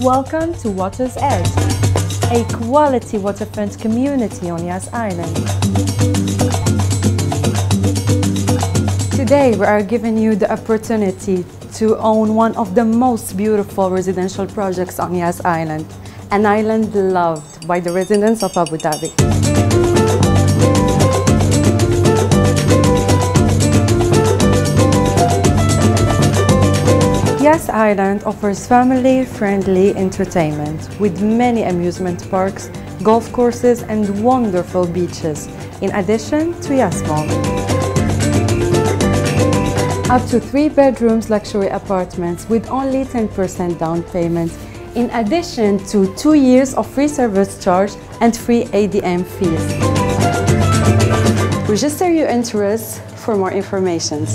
Welcome to Water's Edge, a quality waterfront community on Yas Island. Today we are giving you the opportunity to own one of the most beautiful residential projects on Yas Island, an island loved by the residents of Abu Dhabi. Yas Island offers family-friendly entertainment with many amusement parks, golf courses and wonderful beaches, in addition to Yas Mall. Up to three bedrooms luxury apartments with only 10% down payment, in addition to two years of free service charge and free ADM fees. Register your interest for more information.